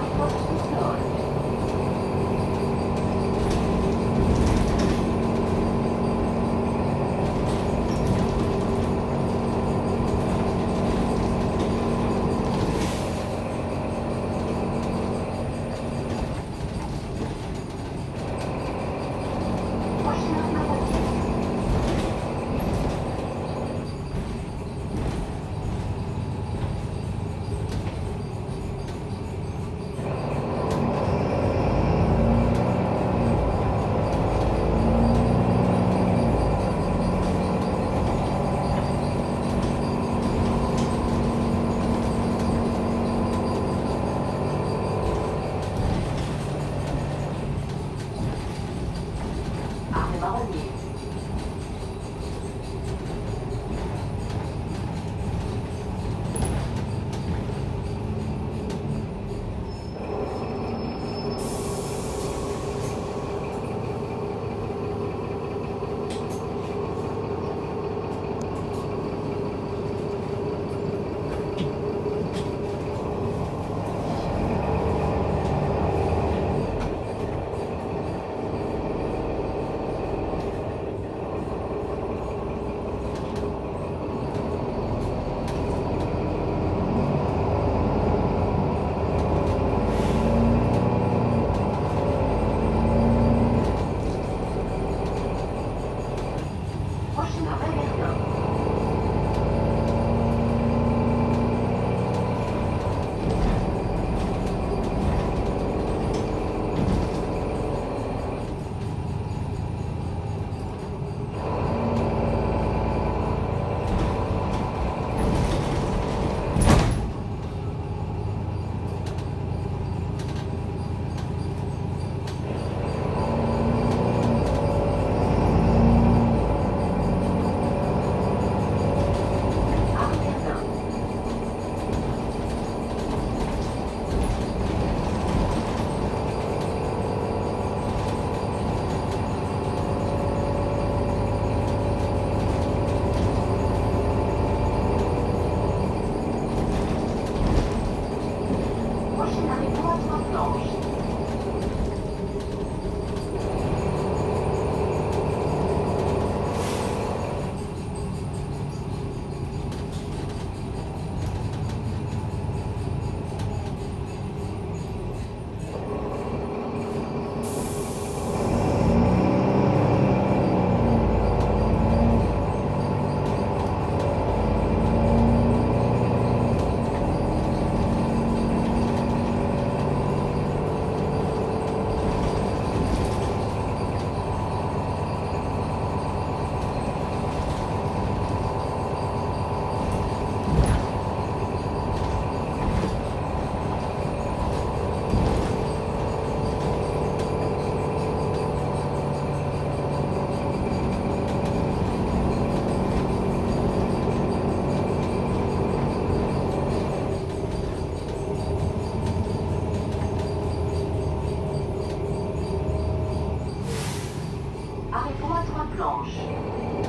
아. all. na planche.